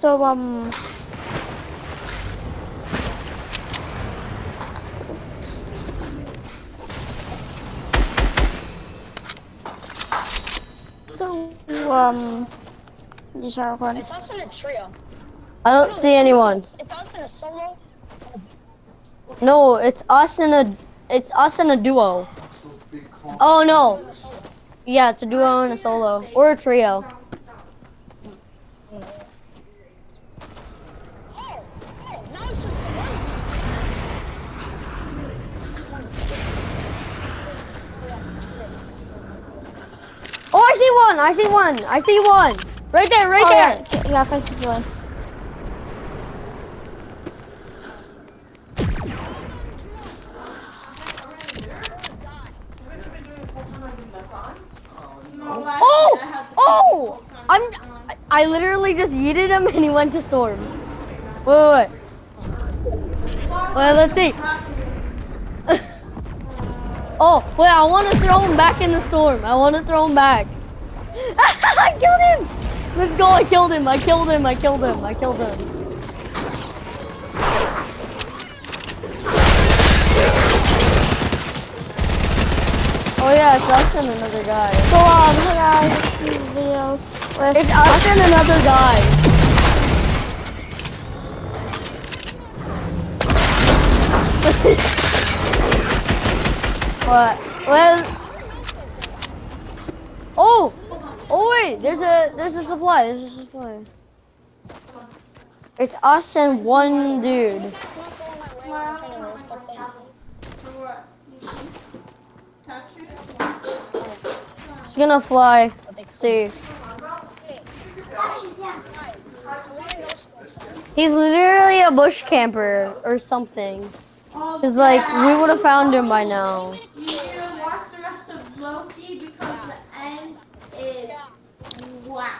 So um. So um. These are one. It's us in a trio. I don't see anyone. It's us in a solo. No, it's us in a it's us in a duo. Oh no. Yeah, it's a duo and a solo. Or a trio. Oh, oh, now it's just the one. Oh I see one! I see one! I one! Right there, right Oh there! yeah, yeah, thanks for joining. Oh! Oh! I'm I literally just yeeted him and he went to storm. Wait, wait, wait. Wait, let's see. oh, wait, I want to throw him back in the storm. I want to throw him back. I killed him! Let's go, I killed him, I killed him, I killed him, I killed him. Oh yeah, it's us and another guy. So um, hey guys, video with It's us and another guy. what? Well. Oh! Wait, there's a there's a supply. There's a supply. It's us and one dude. She's gonna fly. See. He's literally a bush camper or something. Cause like we would have found him by now. Is wow.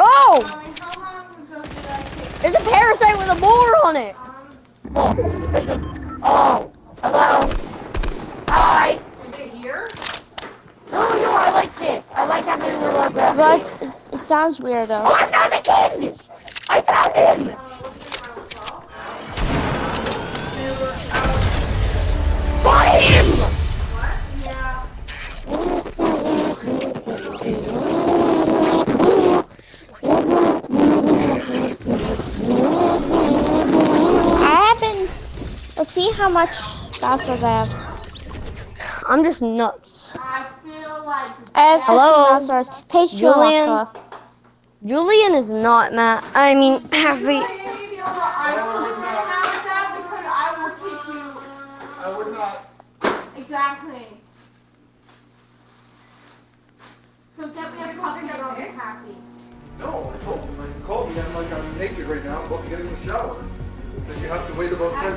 Oh! I mean, how long ago did I take? There's a parasite with a boar on it. Oh, hello. Hi. Is it here? No, no, I like this. I like having a little grab. but it's, it's, it sounds weird though. Oh, Let's see how much passwords I have. I'm just nuts. I feel like I have Hello? passwords. Page Julian? Julian is not mad. I mean, happy. I feel that I will pronounce that because I will teach you I would not. exactly. So get me a coffee and I'll be happy. No, I told him, I called me, I'm like, I'm naked right now, I'm about to get in the shower. He said, you have to wait about 10,